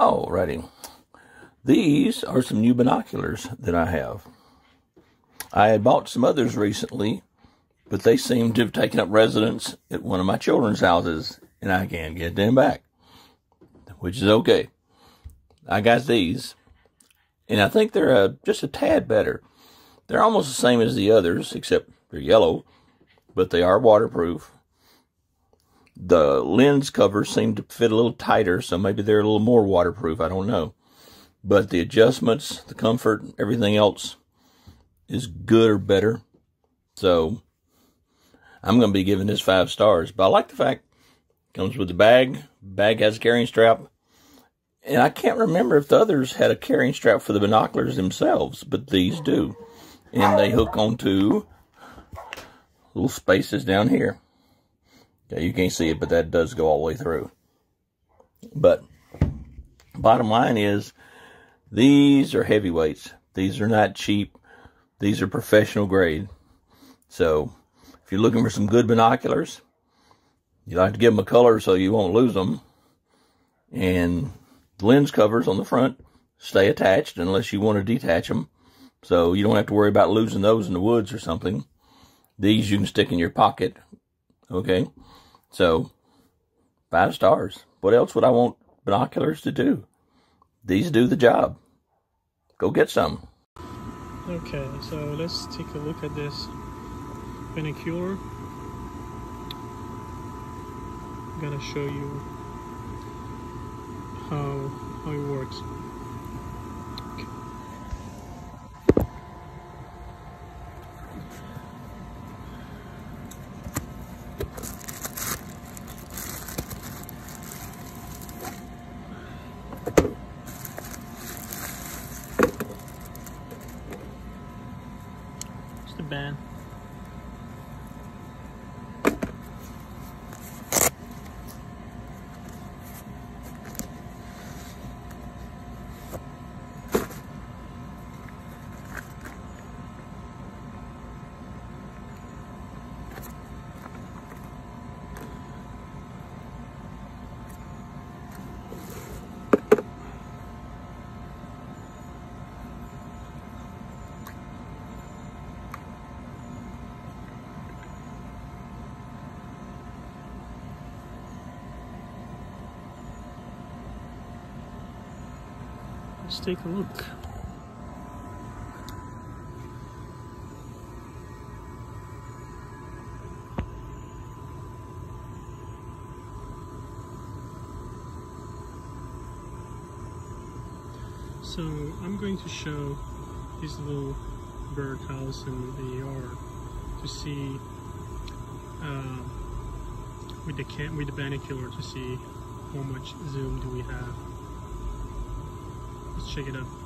Alrighty. These are some new binoculars that I have. I had bought some others recently, but they seem to have taken up residence at one of my children's houses, and I can't get them back, which is okay. I got these, and I think they're uh, just a tad better. They're almost the same as the others, except they're yellow, but they are waterproof. The lens covers seem to fit a little tighter, so maybe they're a little more waterproof. I don't know. But the adjustments, the comfort, everything else is good or better. So I'm going to be giving this five stars. But I like the fact it comes with the bag. Bag has a carrying strap. And I can't remember if the others had a carrying strap for the binoculars themselves, but these do. And they hook onto little spaces down here. You can't see it, but that does go all the way through. But bottom line is these are heavyweights. These are not cheap. These are professional grade. So if you're looking for some good binoculars, you like to give them a color so you won't lose them. And lens covers on the front stay attached unless you want to detach them. So you don't have to worry about losing those in the woods or something. These you can stick in your pocket. Okay. So five stars. What else would I want binoculars to do? These do the job. Go get some. Okay, so let's take a look at this binocular. I'm gonna show you how how it works. The band. Let's take a look. So I'm going to show this little birdhouse in the yard to see uh, with the cam with the binocular to see how much zoom do we have. Let's check it out.